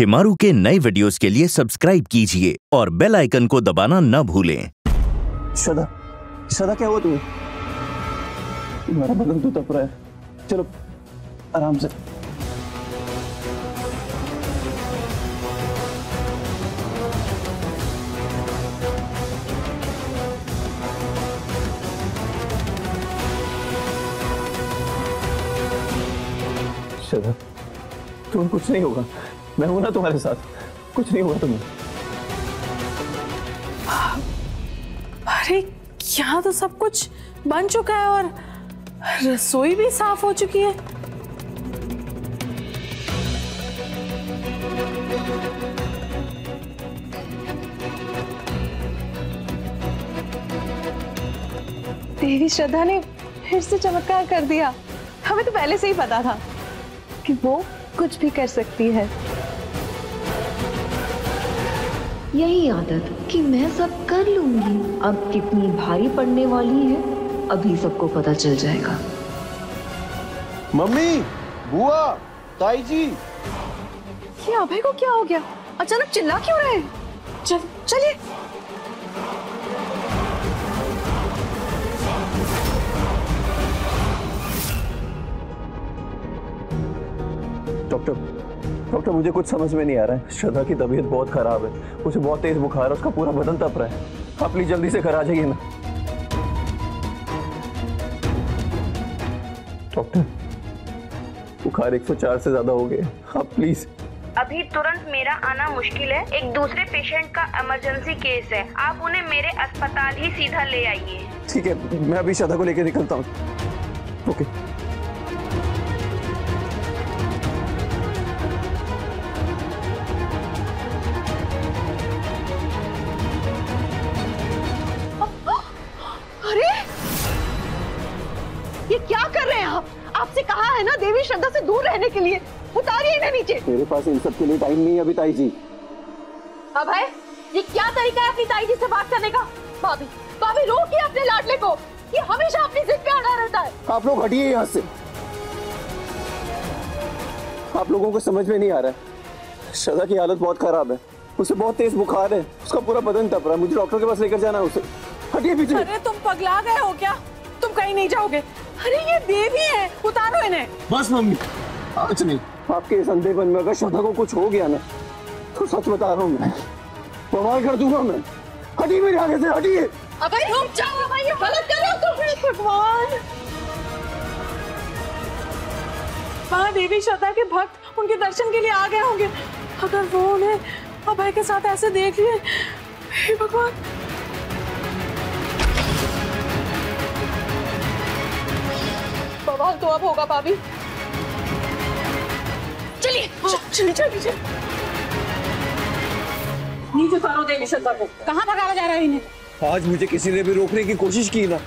शिमारू के नए वीडियोस के लिए सब्सक्राइब कीजिए और बेल आइकन को दबाना ना भूलें। श्रद्धा श्रद्धा क्या हुआ तुम्हें? तुम्हारा बदन तो तप रहा है। चलो, आराम से। श्रद्धा तुम्हें कुछ नहीं होगा। मैं हूँ ना तुम्हारे साथ। कुछ नहीं हुआ तुम्हें। अरे, यहाँ तो सब कुछ बन चुका है और रसोई भी साफ़ हो चुकी है। देवी श्रद्धा ने फिर से चमत्कार कर दिया। हमें तो पहले से ही पता था कि वो कुछ भी कर सकती है। यही आदत कि मैं सब कर लूँगी। अब कितनी भारी पड़ने वाली है अभी सबको पता चल जाएगा। मम्मी बुआ ताई जी ये अभय को क्या हो गया? अचानक चिल्ला क्यों रहे चल चलिए। डॉक्टर डॉक्टर मुझे कुछ समझ में नहीं आ रहा है। श्रद्धा की तबीयत बहुत खराब है। उसे बहुत तेज बुखार है उसका पूरा बदन तप रहा है। आप प्लीज़ जल्दी से घर आ जाइए ना। डॉक्टर बुखार 104 से ज़्यादा हो गया। आप प्लीज़। अभी तुरंत मेरा आना मुश्किल है। एक दूसरे पेशेंट का इमरजेंसी केस है। आप उन्हें मेरे अस्पताल ही सीधा ले आइए। ठीक है मैं अभी श्रद्धा को लेकर निकलता हूँ। ओके। अरे है देवी श्रद्धा से दूर रहने के लिए। उतारिए इन्हें नीचे। मेरे पास इन सब के लिए टाइम नहीं है अभी ताई जी। अभय ये क्या तरीका है अपनी ताई जी से बात करने का? भाभी भाभी रोकिए अपने लाडले को ये हमेशा अपनी जिद पे अड़ा रहता है। आप लोग हटिए यहाँ से। आप लोगों को समझ में नहीं आ रहा है। श्रद्धा की हालत बहुत खराब है। उसे बहुत तेज बुखार है। उसका पूरा बदन तप रहा है। मुझे डॉक्टर के पास लेकर जाना है उसे। हटिए पीछे। अरे तुम पगला गए हो क्या? तुम कहीं नहीं जाओगे। अरे ये देवी है उतारो इन्हें। बस मम्मी। आज नहीं आपके इस अंधेपन में अगर श्रद्धा को कुछ हो गया ना तो सच बता रहा हूँ मैं बवाल कर दूँगा मैं। हटिए मेरे आगे से हटिए। अभय रुक जाओ अभय ये गलत कर रहे हो तुम भगवान। वहाँ देवी श्रद्धा के भक्त उनके दर्शन के लिए आ गए होंगे। अगर वो उन्हें अभय के साथ ऐसे देख लिए भगवान। बवाल तो अब होगा भाभी। चलिए चलिए चलिए चलिए। नीचे उतारो देवी श्रद्धा को। कहाँ भगाया जा रहा है इन्हें? आज मुझे किसी ने भी रोकने की कोशिश की ना।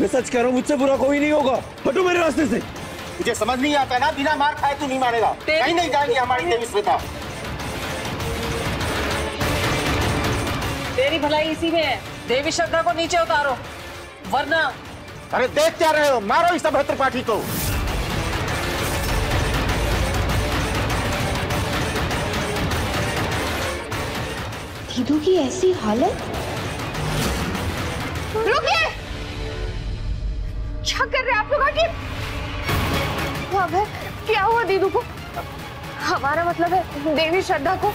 मैं सच कह रहा हूँ मुझसे बुरा कोई नहीं होगा। हटो मेरे रास्ते से। मुझे समझ नहीं आता ना बिना मार खाए तू नहीं मारेगा। कहीं नहीं जाएँगे हमारी देवी श्वेता। तेरी भलाई इसी में है। देवी श्रद्धा को नीचे उतारो वरना अरे देख क्या रहे हो मारो इस अभद्र पाठी को। दीदू की ऐसी हालत? रुकिए! क्या कर रहे आप लोग अबे क्या हुआ दीदू को? हमारा मतलब है देवी श्रद्धा को।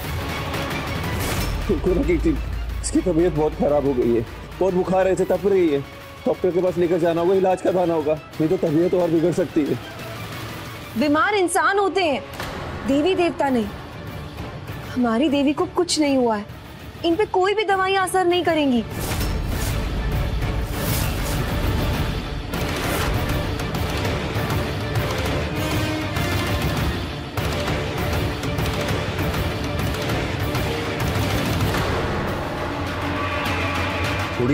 थी इसकी तबीयत बहुत खराब हो गई है बहुत बुखार है इसे तप रही है। डॉक्टर के पास लेकर जाना होगा, इलाज करवाना होगा। नहीं तो तबीयत और बिगड़ सकती है। बीमार इंसान होते हैं। देवी देवता नहीं। हमारी देवी को कुछ नहीं हुआ है। इन पे कोई भी दवाई असर नहीं करेंगी।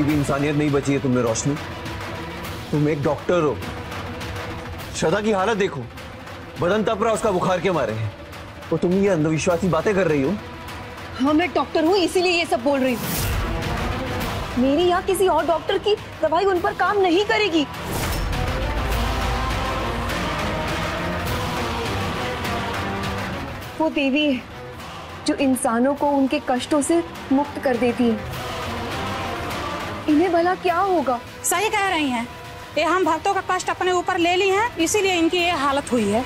थोड़ी भी इंसानियत नहीं बची है तुमने रोशनी। तुम एक डॉक्टर हो। श्रद्धा की हालत देखो। बदन तप रहा उसका बुखार के मारे है। और तुम ये अंधविश्वासी बातें कर रही हो। हाँ मैं डॉक्टर हूँ, इसीलिए ये सब बोल रही हूँ। मेरी या किसी और डॉक्टर की दवाई उन पर काम नहीं करेगी। वो देवी है, जो इंसानों को उनके कष्टों से मुक्त कर देती है। इन्हें भला क्या होगा? सही कह रही हैं। ये हम भक्तों का कष्ट अपने ऊपर ले ली हैं इसीलिए इनकी ये हालत हुई है।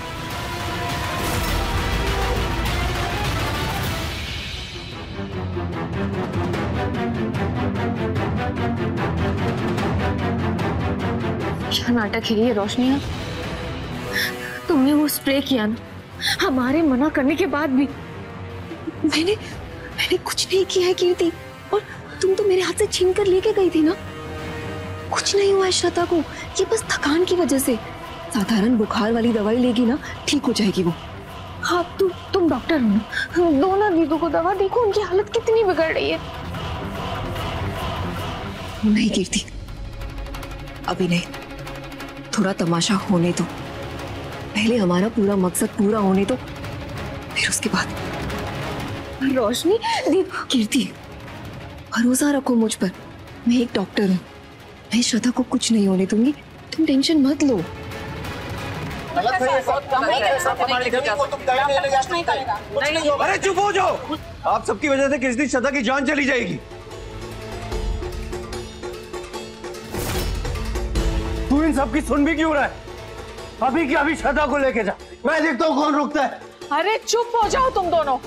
क्या नाटक है ये रोशनी? तुमने वो स्प्रे किया ना हमारे मना करने के बाद भी मैंने मैंने कुछ नहीं किया है कीर्ति। और तुम तो मेरे हाथ से छीन कर लेके गई थी ना? कुछ नहीं हुआ है श्रद्धा को। ये बस थकान की वजह से। साधारण बुखार वाली दवाई लेगी ना, ठीक हो जाएगी वो। हाँ तुम तुम डॉक्टर हो ना? दो ना दीदू को दवा देखो, उनकी हालत कितनी बिगड़ रही है। नहीं कीर्ति। अभी नहीं थोड़ा तमाशा होने दो। पहले हमारा पूरा मकसद पूरा होने दो, फिर उसके बाद। रोशनी कीर्ति। भरोसा रखो मुझ पर। मैं एक डॉक्टर हूँ। मैं श्रद्धा को कुछ नहीं होने दूँगी। तुम टेंशन मत लो। अरे चुप हो जाओ। आप सबकी वजह से किस दिन श्रद्धा की जान चली जाएगी। तू इन सबकी सुन भी क्यों रहा है? अभी की अभी श्रद्धा को लेके जा। मैं देखता हूँ कौन रुकता है। अरे चुप हो जाओ तुम दोनों।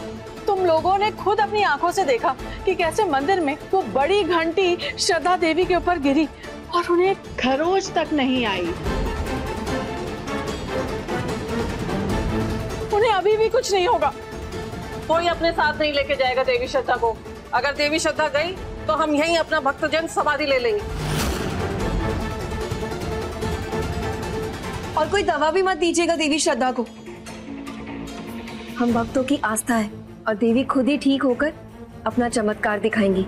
लोगों ने खुद अपनी आँखों से देखा कि कैसे मंदिर में वो बड़ी घंटी श्रद्धा देवी के ऊपर गिरी और उन्हें खरोच तक नहीं आई। उन्हें अभी भी कुछ नहीं होगा। कोई अपने साथ नहीं लेके जाएगा देवी श्रद्धा को। अगर देवी श्रद्धा गई तो हम यहीं अपना भक्तजन समाधि ले लेंगे। और कोई दवा भी मत दीजिएगा देवी श्रद्धा को। हम भक्तों की आस्था है। और देवी खुद ही ठीक होकर अपना चमत्कार दिखाएँगी।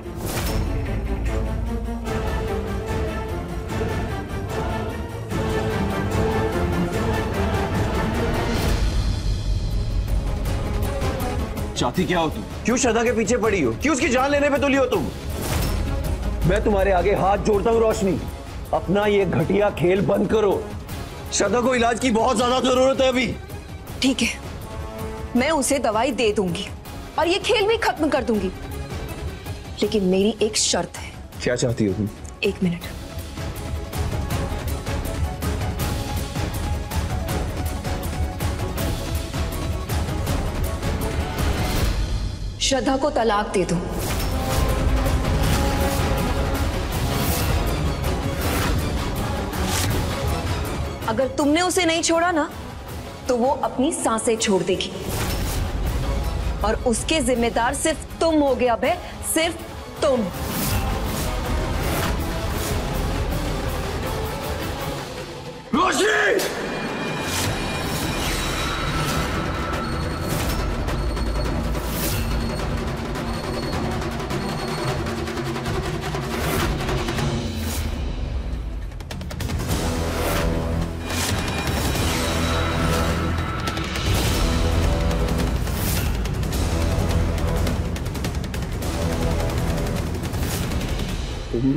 चाहती क्या हो तुम? क्यों श्रद्धा के पीछे पड़ी हो? क्यों उसकी जान लेने पे तुली हो तुम? मैं तुम्हारे आगे हाथ जोड़ता हूँ रोशनी। अपना ये घटिया खेल बंद करो। श्रद्धा को इलाज की बहुत ज़्यादा ज़रूरत है अभी। ठीक है। मैं उसे दवाई दे दूँगी। और ये खेल भी खत्म कर दूँगी। लेकिन मेरी एक शर्त है। क्या चाहती हो तुम? एक मिनट। श्रद्धा को तलाक दे दो। अगर तुमने उसे नहीं छोड़ा ना तो वो अपनी साँसें छोड़ देगी। और उसके जिम्मेदार सिर्फ़ तुम हो गए अभय। सिर्फ़ तुम। रोशनी!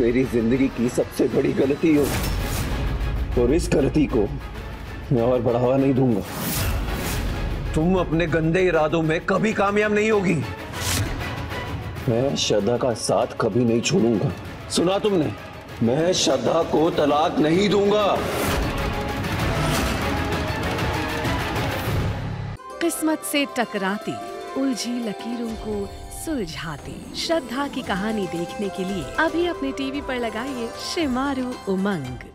मेरी ज़िंदगी की सबसे बड़ी गलती हो, और इस गलती को मैं और बढ़ावा नहीं दूँगा। तुम अपने गंदे इरादों में कभी कामयाब नहीं होगी। मैं श्रद्धा का साथ कभी नहीं छोड़ूँगा। सुना तुमने? मैं श्रद्धा को तलाक नहीं दूँगा। किस्मत से टकराती उलझी लकीरों को सुलझाती। श्रद्धा की कहानी देखने के लिए अभी अपने टीवी पर लगाइए शिमारू उमंग।